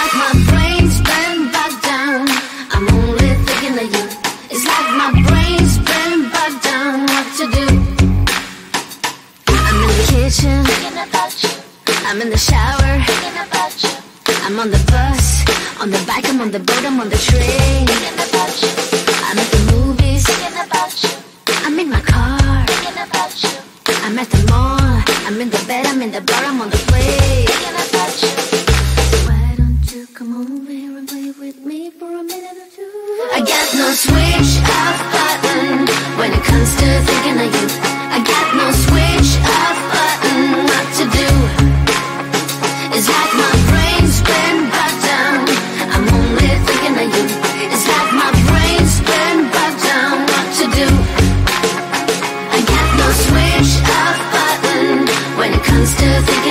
Like my brain's been down. I'm only thinking of you. It's like my brain's been down. What to do? I'm in the kitchen. I'm in the shower. I'm on the bus, on the bike, I'm on the boat, I'm on the train. I'm the movies. I'm in my car. I'm at the mall, I'm in the bed, I'm in the bar, I'm on the plane, no switch off button when it comes to thinking of you. I got no switch off button. What to do? It's like my brain's been bogged down. I'm only thinking of you. It's like my brain's been bogged down. What to do? I got no switch off button when it comes to thinking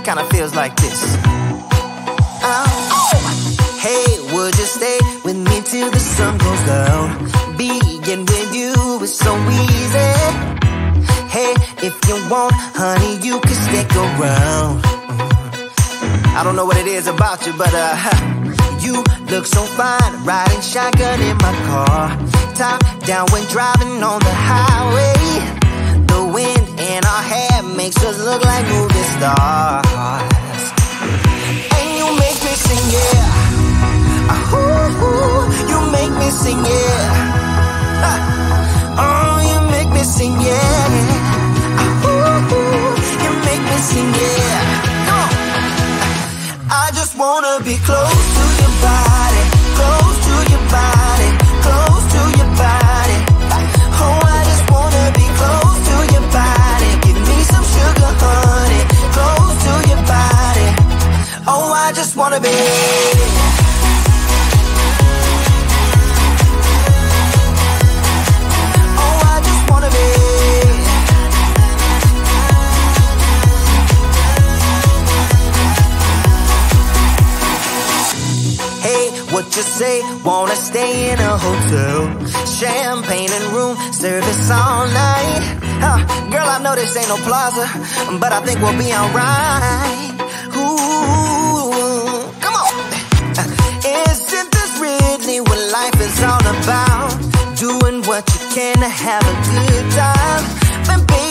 It kind of feels like this. Oh. Hey, would you stay with me till the sun goes down? Being with you is so easy. Hey, if you want, honey, you can stick around. I don't know what it is about you, but uh, you look so fine riding shotgun in my car. Top down when driving on the highway. The wind in our hair makes us look like movie stars. And you make me sing, yeah. Ah, ooh, ooh, you make me sing, yeah. Ah, oh, you make me sing, yeah. Ah, ooh, ooh, you make me sing, yeah. I just wanna be close to your what you say? Wanna stay in a hotel? Champagne and room service all night. Huh, girl, I know this ain't no plaza, but I think we'll be alright. Ooh, come on. Uh, isn't this really what life is all about? Doing what you can to have a good time. But baby,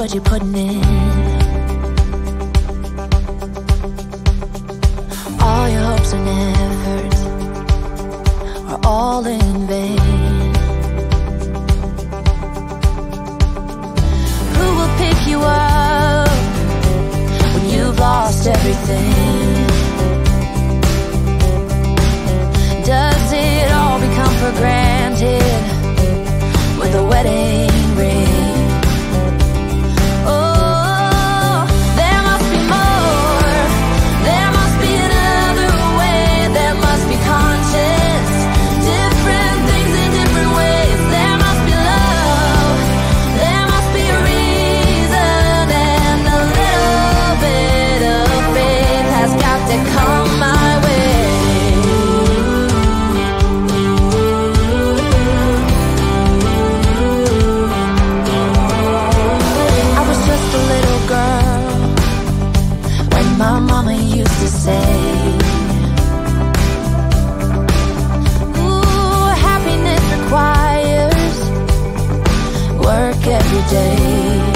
what you're putting in. All your hopes and efforts are all in vain. Who will pick you up when you've lost everything? Does it all become for granted with a wedding day.